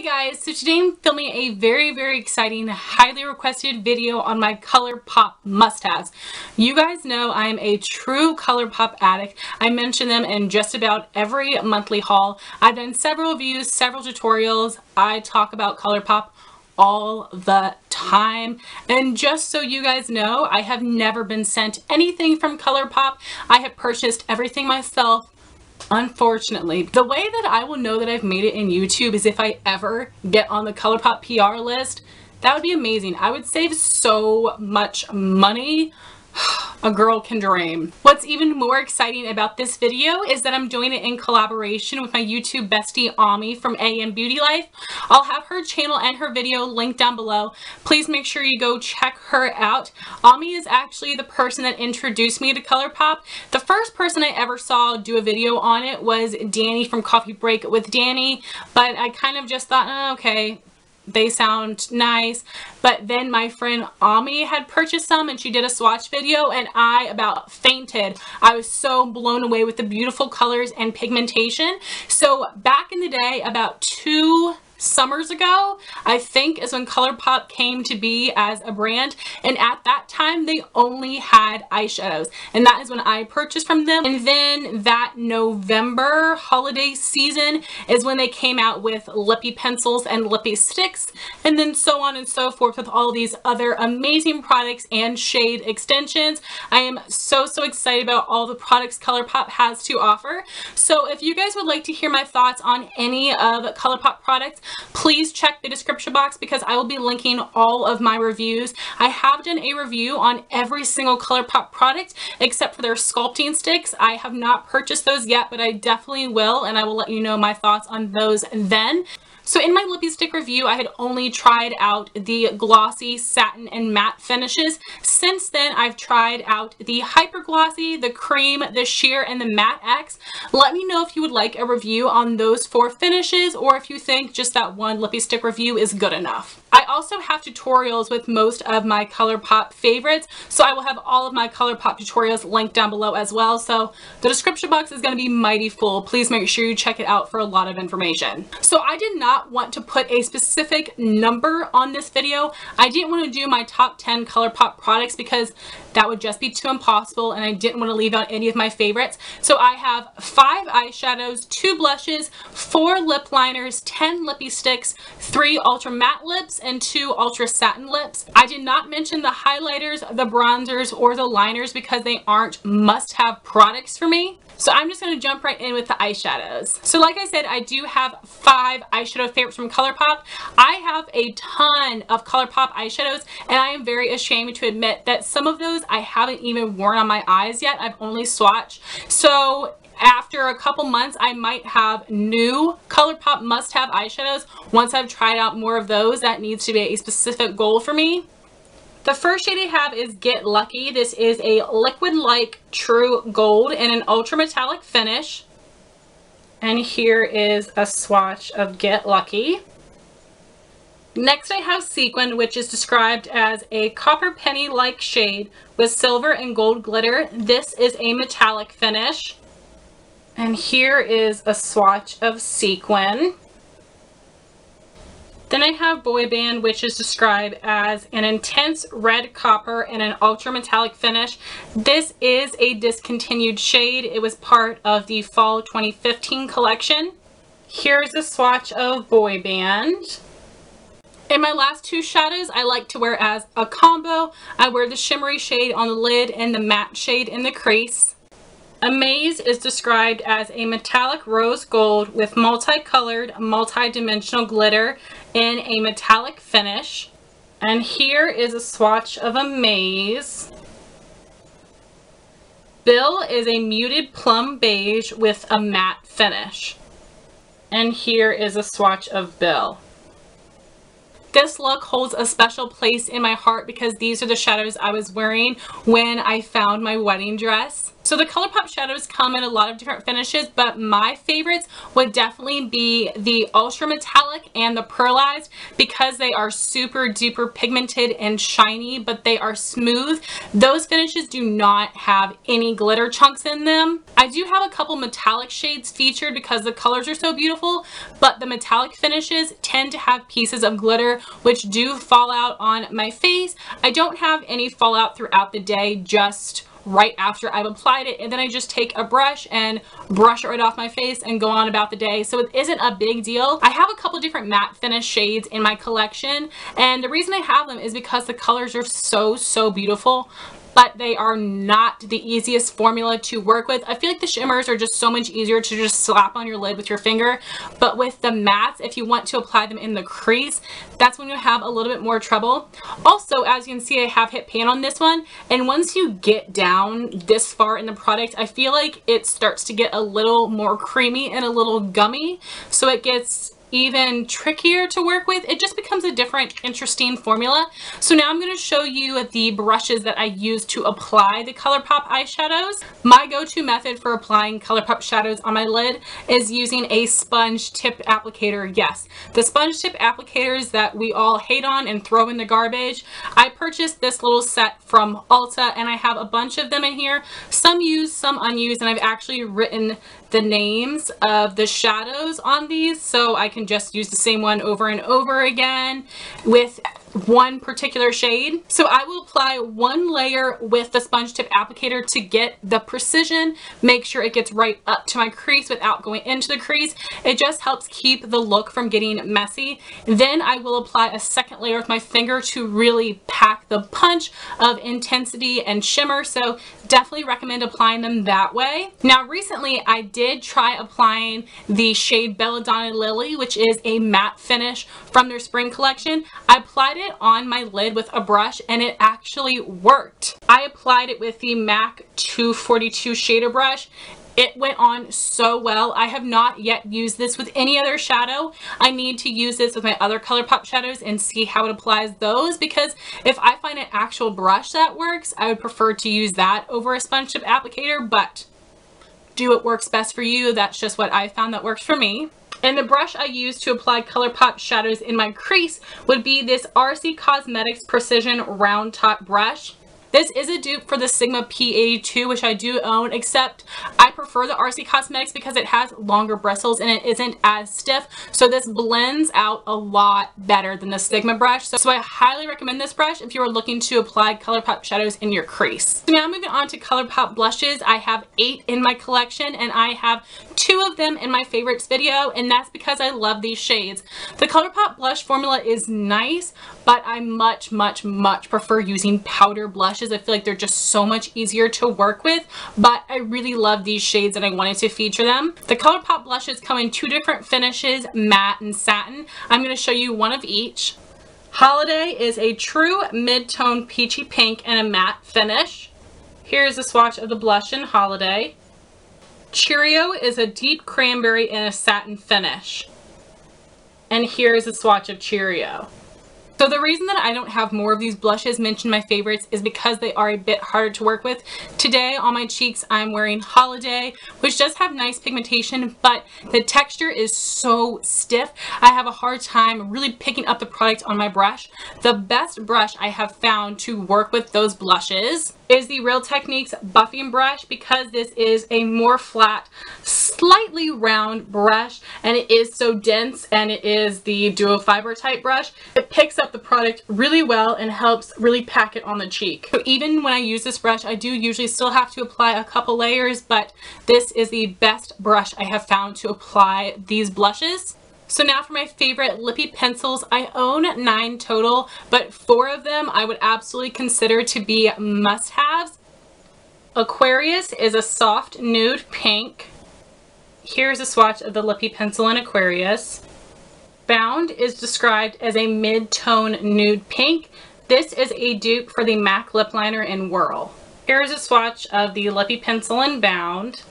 Hey guys, so today I'm filming a very, very exciting, highly requested video on my ColourPop must-haves. You guys know I'm a true ColourPop addict. I mention them in just about every monthly haul. I've done several reviews, several tutorials. I talk about ColourPop all the time. And just so you guys know, I have never been sent anything from ColourPop. I have purchased everything myself Unfortunately, the way that I will know that I've made it in YouTube is if I ever get on the ColourPop PR list. That would be amazing. I would save so much money a girl can dream. What's even more exciting about this video is that I'm doing it in collaboration with my YouTube bestie Amiee from AM Beauty Life. I'll have her channel and her video linked down below. Please make sure you go check her out. Amiee is actually the person that introduced me to ColourPop. The first person I ever saw do a video on it was Dani from Coffee Break with Dani, but I kind of just thought, oh, okay, they sound nice. But then my friend Amiee had purchased some and she did a swatch video and I about fainted. I was so blown away with the beautiful colors and pigmentation. So back in the day, about two summers ago, I think is when ColourPop came to be as a brand. And at that time, they only had eyeshadows. And that is when I purchased from them. And then that November holiday season is when they came out with lippy pencils and lippy sticks. And then so on and so forth with all these other amazing products and shade extensions. I am so, so excited about all the products ColourPop has to offer. So if you guys would like to hear my thoughts on any of ColourPop products, please check the description box because I will be linking all of my reviews. I have done a review on every single ColourPop product except for their sculpting sticks. I have not purchased those yet, but I definitely will and I will let you know my thoughts on those then. So in my lippy stick review, I had only tried out the glossy satin and matte finishes. Since then, I've tried out the hyper glossy, the cream, the sheer, and the matte X. Let me know if you would like a review on those four finishes or if you think just that one lippy stick review is good enough. I also have tutorials with most of my ColourPop favorites, so I will have all of my ColourPop tutorials linked down below as well. So the description box is going to be mighty full. Please make sure you check it out for a lot of information. So I did not want to put a specific number on this video. I didn't want to do my top 10 ColourPop products because that would just be too impossible and I didn't want to leave out any of my favorites. So I have five eyeshadows, two blushes, four lip liners, 10 lippy sticks, three ultra matte lips, and two ultra satin lips. I did not mention the highlighters, the bronzers, or the liners because they aren't must-have products for me. So I'm just going to jump right in with the eyeshadows. So like I said, I do have five eyeshadow favorites from ColourPop. I have a ton of ColourPop eyeshadows and I am very ashamed to admit that some of those I haven't even worn on my eyes yet. I've only swatched. So after a couple months, I might have new ColourPop must-have eyeshadows. Once I've tried out more of those, that needs to be a specific goal for me. The first shade I have is Get Lucky. This is a liquid-like true gold in an ultra metallic finish. And here is a swatch of Get Lucky. Next I have Sequin, which is described as a copper penny-like shade with silver and gold glitter. This is a metallic finish. And here is a swatch of Sequin. Then I have Boy Band, which is described as an intense red copper and an ultra metallic finish. This is a discontinued shade. It was part of the fall 2015 collection. Here's a swatch of Boy Band. In my last two shadows, I like to wear as a combo. I wear the shimmery shade on the lid and the matte shade in the crease. Amaze is described as a metallic rose gold with multicolored, multi-dimensional glitter in a metallic finish. And here is a swatch of Amaze. Bill is a muted plum beige with a matte finish. And here is a swatch of Bill. This look holds a special place in my heart because these are the shadows I was wearing when I found my wedding dress. So the ColourPop shadows come in a lot of different finishes, but my favorites would definitely be the Ultra Metallic and the Pearlized because they are super duper pigmented and shiny, but they are smooth. Those finishes do not have any glitter chunks in them. I do have a couple metallic shades featured because the colors are so beautiful, but the metallic finishes tend to have pieces of glitter which do fall out on my face. I don't have any fallout throughout the day, just right after I've applied it and then I just take a brush and brush it right off my face and go on about the day so it isn't a big deal. I have a couple different matte finish shades in my collection and the reason I have them is because the colors are so so beautiful but they are not the easiest formula to work with. I feel like the shimmers are just so much easier to just slap on your lid with your finger, but with the mattes, if you want to apply them in the crease, that's when you have a little bit more trouble. Also, as you can see, I have hit pan on this one, and once you get down this far in the product, I feel like it starts to get a little more creamy and a little gummy, so it gets even trickier to work with. It just becomes a different interesting formula. So now I'm going to show you the brushes that I use to apply the ColourPop eyeshadows. My go-to method for applying ColourPop shadows on my lid is using a sponge tip applicator. Yes, the sponge tip applicators that we all hate on and throw in the garbage. I purchased this little set from Ulta and I have a bunch of them in here. Some used, some unused, and I've actually written the names of the shadows on these so I can just use the same one over and over again with one particular shade. So I will apply one layer with the sponge tip applicator to get the precision, make sure it gets right up to my crease without going into the crease. It just helps keep the look from getting messy. Then I will apply a second layer with my finger to really pack the punch of intensity and shimmer. So definitely recommend applying them that way. Now recently I did try applying the shade Belladonna Lily, which is a matte finish from their spring collection. I applied it on my lid with a brush and it actually worked. I applied it with the MAC 242 shader brush it went on so well. I have not yet used this with any other shadow. I need to use this with my other ColourPop shadows and see how it applies those because if I find an actual brush that works, I would prefer to use that over a sponge tip applicator, but do what works best for you. That's just what I found that works for me. And the brush I use to apply ColourPop shadows in my crease would be this RC Cosmetics Precision Round Top Brush. This is a dupe for the Sigma P82, which I do own, except I prefer the RC Cosmetics because it has longer bristles and it isn't as stiff. So this blends out a lot better than the Sigma brush. So, so I highly recommend this brush if you are looking to apply ColourPop shadows in your crease. So now moving on to ColourPop blushes. I have eight in my collection and I have two of them in my favorites video and that's because I love these shades. The ColourPop blush formula is nice, but I much, much, much prefer using powder blush I feel like they're just so much easier to work with, but I really love these shades and I wanted to feature them. The ColourPop blushes come in two different finishes, matte and satin. I'm going to show you one of each. Holiday is a true mid-tone peachy pink and a matte finish. Here's a swatch of the blush in Holiday. Cheerio is a deep cranberry and a satin finish. And here's a swatch of Cheerio. So the reason that I don't have more of these blushes mentioned my favorites is because they are a bit harder to work with. Today on my cheeks I'm wearing Holiday, which does have nice pigmentation, but the texture is so stiff. I have a hard time really picking up the product on my brush. The best brush I have found to work with those blushes is the Real Techniques buffing brush because this is a more flat, slightly round brush and it is so dense and it is the duo fiber type brush. It picks up the product really well and helps really pack it on the cheek. So even when I use this brush, I do usually still have to apply a couple layers, but this is the best brush I have found to apply these blushes. So now for my favorite lippy pencils. I own nine total, but four of them I would absolutely consider to be must-haves. Aquarius is a soft nude pink. Here's a swatch of the lippy pencil in Aquarius. Bound is described as a mid-tone nude pink. This is a dupe for the MAC lip liner in Whirl. Here's a swatch of the lippy pencil in Bound.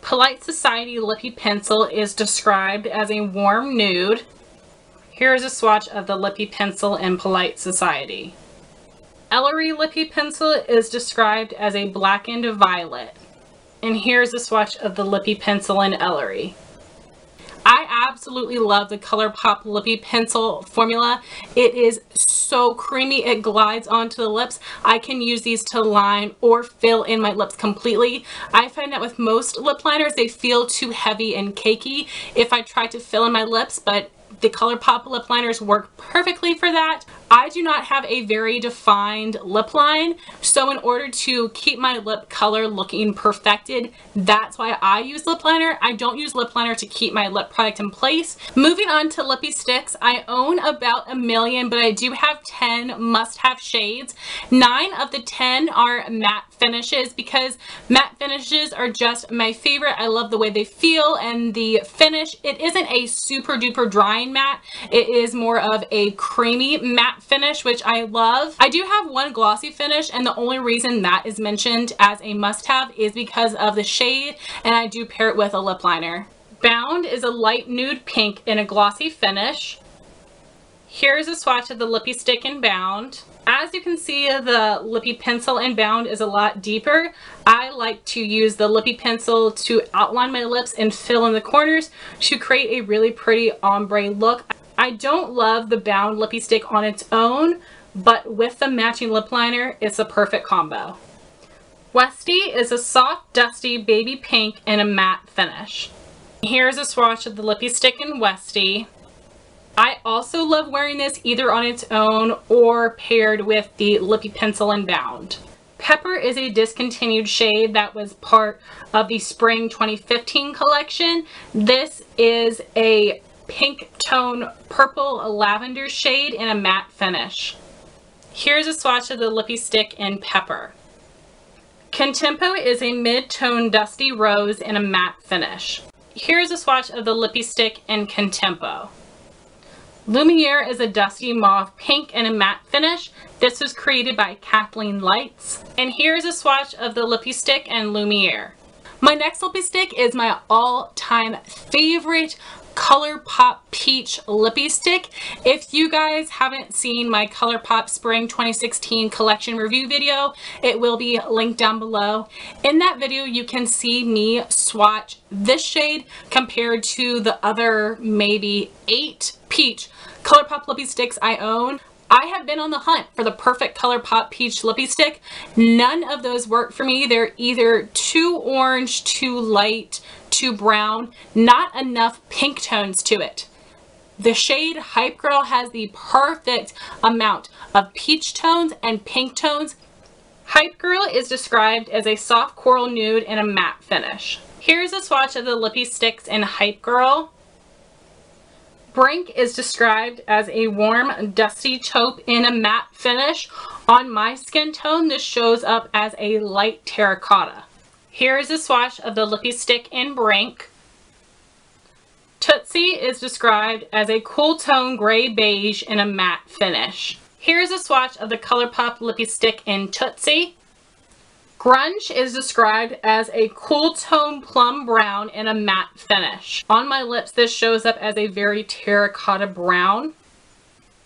Polite Society Lippy Pencil is described as a warm nude. Here is a swatch of the Lippy Pencil in Polite Society. Ellarie Lippy Pencil is described as a blackened violet. And here's a swatch of the Lippy Pencil in Ellarie. I absolutely love the ColourPop Lippy Pencil formula. It is so creamy. It glides onto the lips. I can use these to line or fill in my lips completely. I find that with most lip liners, they feel too heavy and cakey if I try to fill in my lips, but the ColourPop lip liners work perfectly for that. I do not have a very defined lip line, so in order to keep my lip color looking perfected, that's why I use lip liner. I don't use lip liner to keep my lip product in place. Moving on to lippy sticks, I own about a million, but I do have 10 must-have shades. Nine of the 10 are matte finishes because matte finishes are just my favorite. I love the way they feel and the finish. It isn't a super duper drying matte. It is more of a creamy matte finish, which I love. I do have one glossy finish, and the only reason that is mentioned as a must-have is because of the shade, and I do pair it with a lip liner. Bound is a light nude pink in a glossy finish. Here's a swatch of the Lippy Stick in Bound. As you can see, the Lippy Pencil in Bound is a lot deeper. I like to use the Lippy Pencil to outline my lips and fill in the corners to create a really pretty ombre look. I don't love the Bound Lippy Stick on its own, but with the matching lip liner, it's a perfect combo. Westie is a soft, dusty baby pink in a matte finish. Here's a swatch of the Lippy Stick in Westie. I also love wearing this either on its own or paired with the Lippy Pencil and Bound. Pepper is a discontinued shade that was part of the Spring 2015 collection. This is a pink tone purple lavender shade in a matte finish. Here's a swatch of the Lippy Stick in Pepper. Contempo is a mid-tone dusty rose in a matte finish. Here's a swatch of the Lippy Stick in Contempo. Lumiere is a dusty mauve pink in a matte finish. This was created by Kathleen Lights. And here's a swatch of the Lippy Stick and Lumiere. My next lippy stick is my all-time favorite ColourPop Peach Lippy Stick. If you guys haven't seen my ColourPop Spring 2016 collection review video, it will be linked down below. In that video, you can see me swatch this shade compared to the other maybe eight peach ColourPop Lippy Sticks I own. I have been on the hunt for the perfect ColourPop Peach Lippy Stick. None of those work for me. They're either too orange, too light, too brown, not enough pink tones to it. The shade Hype Girl has the perfect amount of peach tones and pink tones. Hype Girl is described as a soft coral nude in a matte finish. Here's a swatch of the Lippy Sticks in Hype Girl. Brink is described as a warm, dusty taupe in a matte finish. On my skin tone, this shows up as a light terracotta. Here is a swatch of the Lippy Stick in Brink. Tootsi is described as a cool tone gray beige in a matte finish. Here's a swatch of the ColourPop Lippy Stick in Tootsi. Grunge is described as a cool tone plum brown in a matte finish. On my lips, this shows up as a very terracotta brown.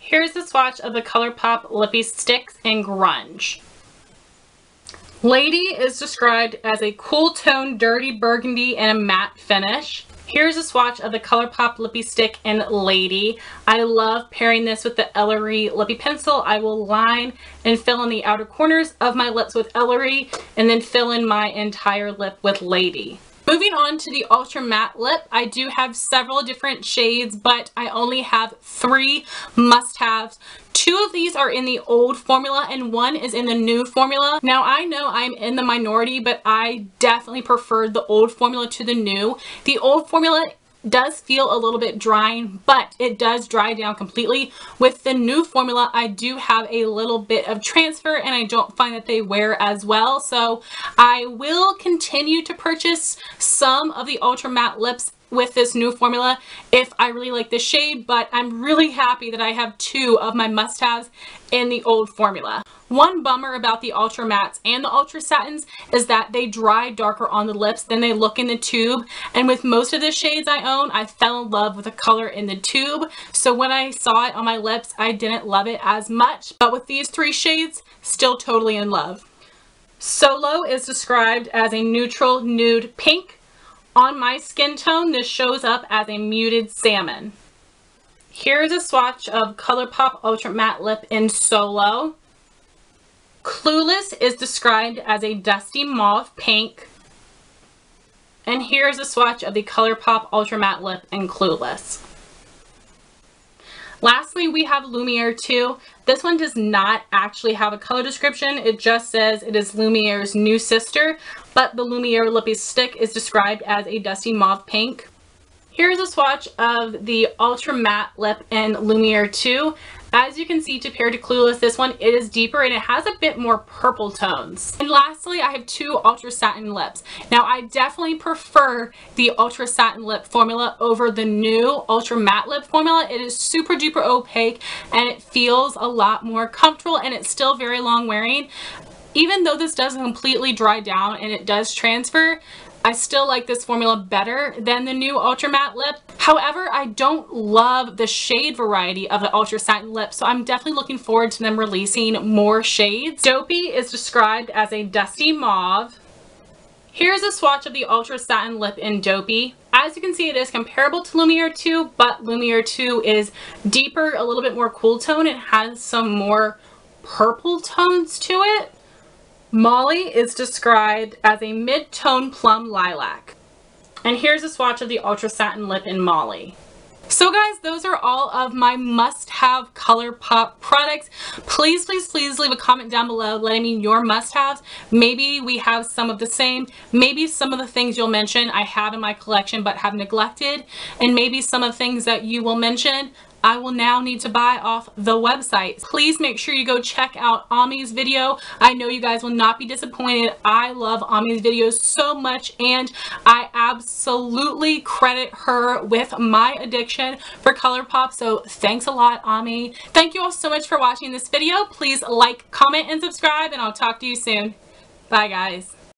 Here's a swatch of the ColourPop Lippy Sticks in Grunge. Lady is described as a cool tone dirty burgundy in a matte finish. Here's a swatch of the ColourPop Lippy Stick in Lady. I love pairing this with the Ellarie Lippy Pencil. I will line and fill in the outer corners of my lips with Ellarie and then fill in my entire lip with Lady. Moving on to the Ultra Matte Lip, I do have several different shades, but I only have three must-haves. Two of these are in the old formula and one is in the new formula. Now I know I'm in the minority, but I definitely prefer the old formula to the new. The old formula does feel a little bit drying, but it does dry down completely. With the new formula, I do have a little bit of transfer and I don't find that they wear as well. So I will continue to purchase some of the Ultra Matte lips with this new formula if I really like the shade, but I'm really happy that I have two of my must-haves in the old formula. One bummer about the Ultra Mattes and the Ultra Satins is that they dry darker on the lips than they look in the tube. And with most of the shades I own, I fell in love with the color in the tube. So when I saw it on my lips, I didn't love it as much. But with these three shades, still totally in love. Solow is described as a neutral nude pink. On my skin tone, this shows up as a muted salmon. Here's a swatch of ColourPop Ultra Matte Lip in Solow. Clueless is described as a dusty mauve pink. And here's a swatch of the ColourPop Ultra Matte Lip in Clueless. Lastly, we have Lumiere 2. This one does not actually have a color description. It just says it is Lumiere's new sister, but the Lumiere Lippy Stick is described as a dusty mauve pink. Here's a swatch of the Ultra Matte Lip in Lumiere 2. As you can see, compared to Clueless, this one it is deeper and it has a bit more purple tones. And lastly, I have two Ultra Satin lips. Now, I definitely prefer the Ultra Satin lip formula over the new Ultra Matte lip formula. It is super duper opaque and it feels a lot more comfortable and it's still very long wearing. Even though this doesn't completely dry down and it does transfer, I still like this formula better than the new Ultra Matte lip. However, I don't love the shade variety of the Ultra Satin lip, so I'm definitely looking forward to them releasing more shades. Dopey is described as a dusty mauve. Here's a swatch of the Ultra Satin Lip in Dopey. As you can see, it is comparable to Lumiere 2, but Lumiere 2 is deeper, a little bit more cool tone. It has some more purple tones to it. Molly is described as a mid-tone plum lilac. And here's a swatch of the Ultra Satin Lip in Molly. So guys, those are all of my must-have ColourPop products. Please, please, please leave a comment down below letting me your must-haves. Maybe we have some of the same. Maybe some of the things you'll mention I have in my collection but have neglected. And maybe some of the things that you will mention I will now need to buy off the website. Please make sure you go check out Amiee's video. I know you guys will not be disappointed. I love Amiee's videos so much and I absolutely credit her with my addiction for ColourPop. So thanks a lot, Amiee. Thank you all so much for watching this video. Please like, comment, and subscribe and I'll talk to you soon. Bye guys.